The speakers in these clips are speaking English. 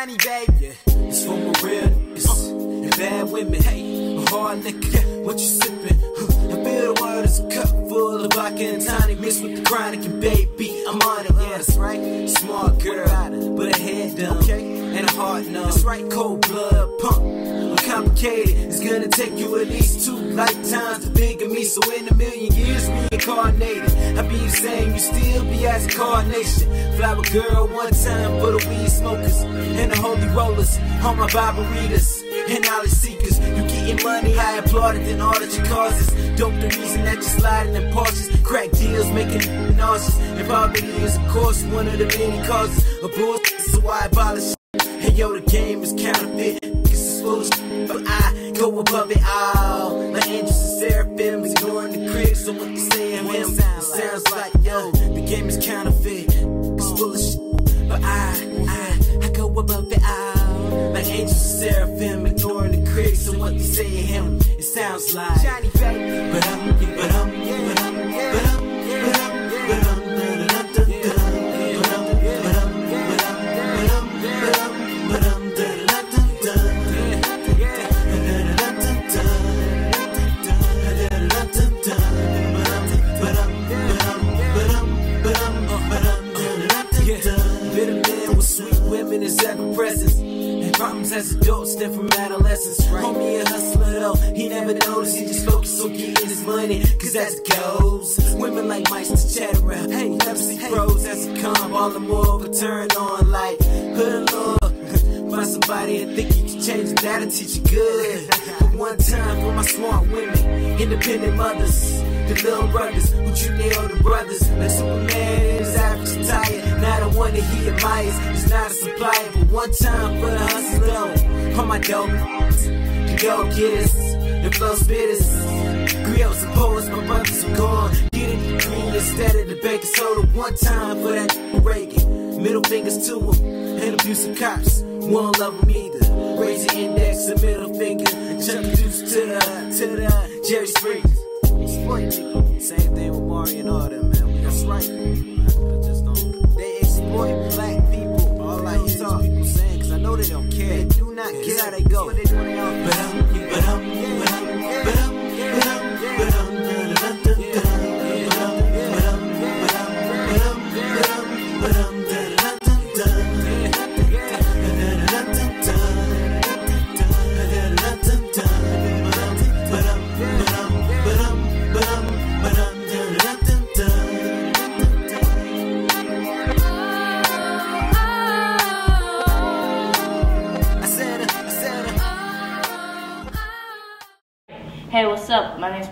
Johnny, baby, yeah. It's for my real niggas and bad women. Hey, a hard liquor, yeah. what you sippin'? Huh. I feel the world is a cup full of vodka and tonic mixed with the chronic and baby, I'm on it. Yeah, that's right. Smart girl, but a head down, okay, and a heart numb. That's right, cold blood pump. Complicated, it's gonna take you at least two lifetimes to think of me. So in a million years, I be the same, you still be as incarnation. Flower girl, one time for the weed smokers and the holy rollers, all my Bible readers and knowledge seekers. You getting money, I applaud it, then all that your causes. Dope the reason that you're sliding in Porsches, crack deals, making nauseous. And poverty is, of course, one of the many causes of bullshit, so I abolish. Hey yo, the game is counterfeit. Is shit, but I go above it all. My angels and seraphim ignoring the critics on what they say of him. It sounds like yo, the game is counterfeit. It's shit, but I, I, I go above it all. My angels and seraphim ignoring the critics on what they say of him. It sounds like Johnny but I'm, but I'm, but I'm, Problems as adults stem from adolescence. Homie a hustler though, he never noticed. He just focused on getting his money, cause as it goes. Women like mice to chat around. Hey, Pepsi pros as it come. All the more of a turn on like hood love. Find somebody and think you can change that'll teach you good. But one time for my smart women, independent mothers, the little brothers who treat their older brothers like Superman in his average attire. Not the one that he admires, he's not a supplier. But one time for the hustle though, on my dope, the go getters, the flow spitters. Griots and poets, my brothers are gone. Get a degree instead of the baking soda. One time for that Reagan. Middle fingers to him, and abusive cops. Won't love him either. Raise your index and middle finger, chuck the juice to the, to the Jerry Springs. Same thing with Mario and all them, man. That's right.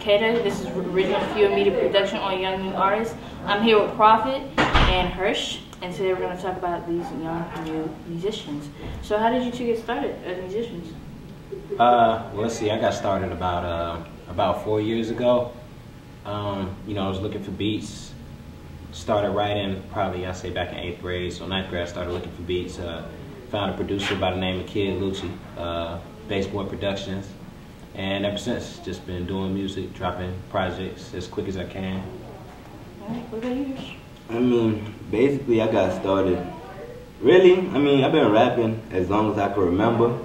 Makeda. This is Original Fuel Media Production on Young New Artists. I'm here with Profit and Hersh, and today we're going to talk about these young new musicians. So, how did you two get started as musicians? Uh, well, let's see. I got started about uh, about four years ago. Um, you know, I was looking for beats. Started writing probably I say back in eighth grade. So ninth grade, I started looking for beats. Uh, found a producer by the name of Kid Lucci, uh, Baseboard Productions, and ever since, just been doing music, dropping projects as quick as I can. Alright, what about you? I mean, basically, I got started. Really, I mean, I've been rapping as long as I can remember.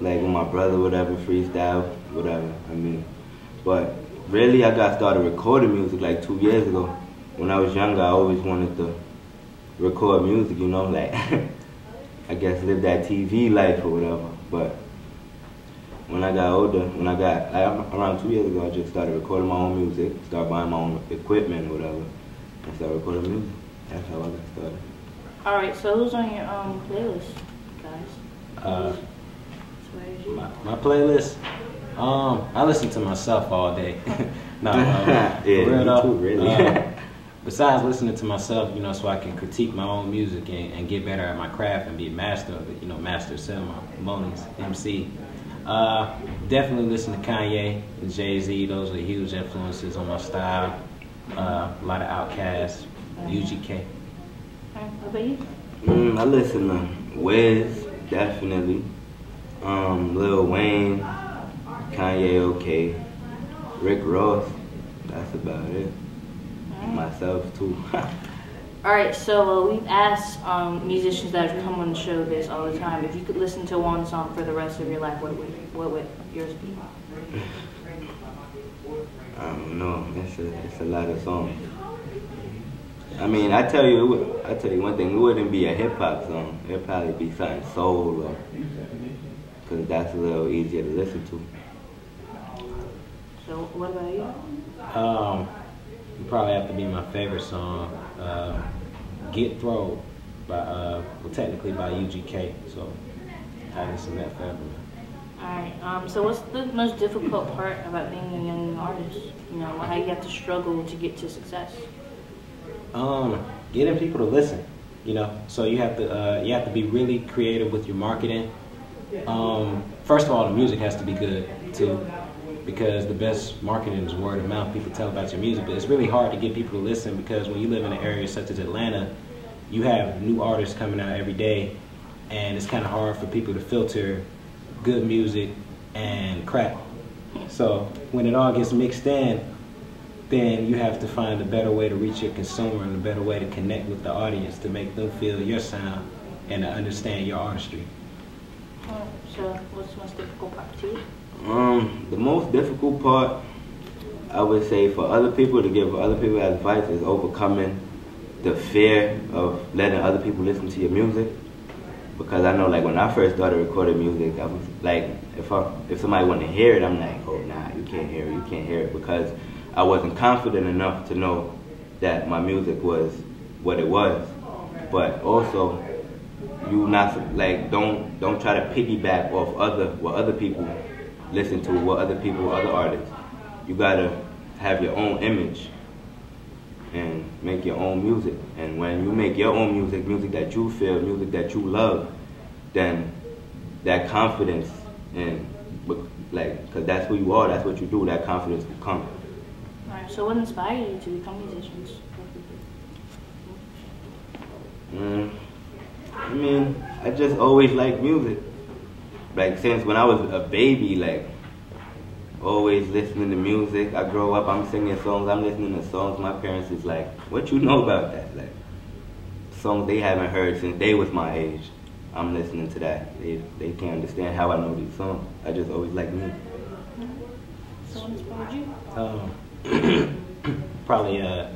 Like with my brother, whatever, freestyle, whatever. I mean, but really, I got started recording music like two years ago. When I was younger, I always wanted to record music, you know, like I guess live that TV life or whatever. But when I got older, when I got like, around two years ago, I just started recording my own music, started buying my own equipment or whatever, and started recording music. That's how I got started. Alright, so who's on your um, playlist, guys? Uh, my, my playlist. Um, I listen to myself all day. no, uh, Yeah, real me though. too, really. uh, besides listening to myself, you know, so I can critique my own music and, and get better at my craft and be a master of it. You know, master sell my Monies, MC. Uh, definitely listen to Kanye and Jay Z. Those are huge influences on my style. Uh, a lot of Outkast, UGK. What about you? Mm, I listen to Wiz, definitely. Um, Lil Wayne, Kanye, okay. Rick Ross, that's about it. Myself too. All right, so uh, we've asked um, musicians that have come on the show this all the time. If you could listen to one song for the rest of your life, what would what would yours be? I don't know. It's a it's a lot of songs. I mean, I tell you, would, I tell you one thing. It wouldn't be a hip hop song. It'd probably be something soul, or because that's a little easier to listen to. So what about you? Um, would probably have to be my favorite song, uh, "Get Throw" by uh, well, technically by UGK. So I listen to that forever. All right. Um, so what's the most difficult part about being a young artist? You know, how you have to struggle to get to success. Um, getting people to listen. You know, so you have to uh, you have to be really creative with your marketing. Um, first of all, the music has to be good too, because the best marketing is word of mouth. People tell about your music, but it's really hard to get people to listen because when you live in an area such as Atlanta, you have new artists coming out every day, and it's kind of hard for people to filter good music and crap. So when it all gets mixed in, then you have to find a better way to reach your consumer and a better way to connect with the audience to make them feel your sound and to understand your artistry. Um, the most difficult part, I would say, for other people to give other people advice is overcoming the fear of letting other people listen to your music. Because I know, like when I first started recording music, I was like, if I, if somebody wanted to hear it, I'm like, oh nah, you can't hear it, you can't hear it, because I wasn't confident enough to know that my music was what it was. But also, you not like don't don't try to piggyback off other what other people listen to, what other people, other artists. You gotta have your own image and make your own music. And when you make your own music, music that you feel, music that you love, then that confidence and like, cause that's who you are, that's what you do. That confidence will come. All right. So what inspired you to become musicians? Mm, I mean, I just always liked music. Like since when I was a baby, like always listening to music. I grow up, I'm singing songs, I'm listening to songs. My parents is like, "What you know about that?" Like songs they haven't heard since they was my age. I'm listening to that. They they can't understand how I know these songs. I just always like music. So what inspired you? Um, probably uh,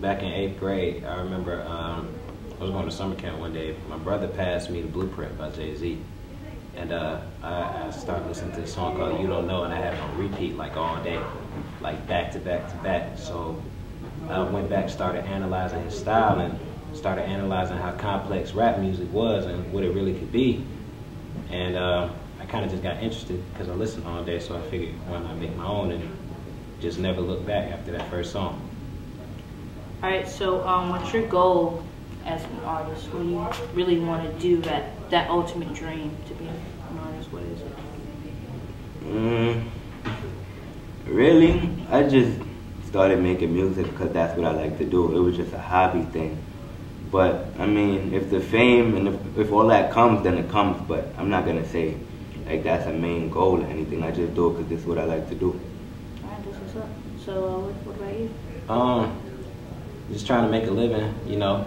back in eighth grade, I remember um, I was going to summer camp one day. My brother passed me the Blueprint by Jay Z, and uh, I, I started listening to a song called "You Don't Know," and I had it on repeat like all day, like back to back to back. So I went back, started analyzing his style, and started analyzing how complex rap music was and what it really could be. And uh, I kind of just got interested because I listened all day, so I figured why not make my own and just never look back after that first song. All right. So um, what's your goal as an artist? What do you really want to do? That that ultimate dream to be an artist. What is it? Mm, really, I just started making music because that's what I like to do. It was just a hobby thing. But I mean, if the fame and if, if all that comes, then it comes. But I'm not gonna say like that's a main goal or anything. I just do it because this is what I like to do. All right. This is up. So uh, what, what about you? Um, just trying to make a living, you know,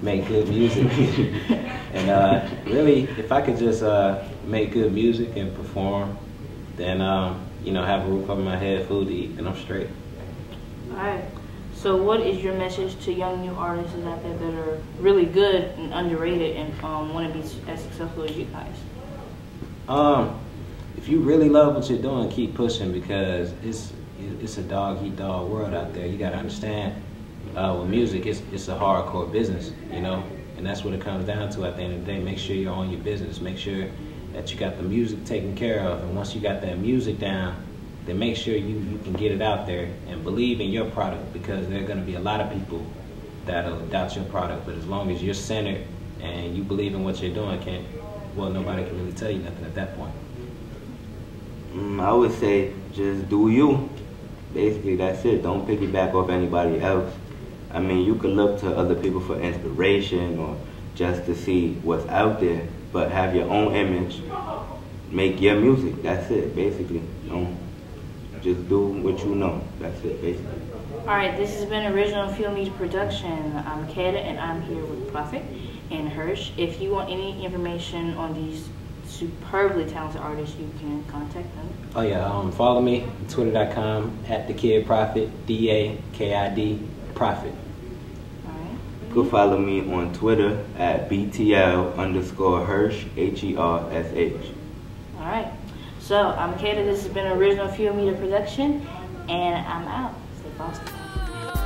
make good music, and uh, really, if I could just uh, make good music and perform, then um, you know, have a roof over my head, food to eat, then I'm straight. All right. So what is your message to young new artists out there that are really good and underrated and um, want to be as successful as you guys? Um, if you really love what you're doing, keep pushing because it's it's a dog eat dog world out there. You gotta understand. Uh, with music, it's it's a hardcore business, you know, and that's what it comes down to at the end of the day. Make sure you're on your business. Make sure that you got the music taken care of, and once you got that music down, then make sure you, you can get it out there and believe in your product because there are going to be a lot of people that'll doubt your product. But as long as you're centered and you believe in what you're doing, can't well nobody can really tell you nothing at that point. Mm, I would say just do you. Basically, that's it. Don't piggyback off anybody else. I mean, you could look to other people for inspiration or just to see what's out there, but have your own image. Make your music. That's it, basically. Don't just do what you know. That's it, basically. Alright, this has been Original Fuel Media Production. I'm Keda and I'm here with Profit and Hersh. If you want any information on these superbly talented artists, you can contact them. Oh yeah, um, follow me on twitter.com at the kid profit D A K I D profit. You can follow me on Twitter at BTL underscore Hersh, H E R S H. Alright. So I'm Keda. This has been Original Fuel Media Production and I'm out. Stay positive.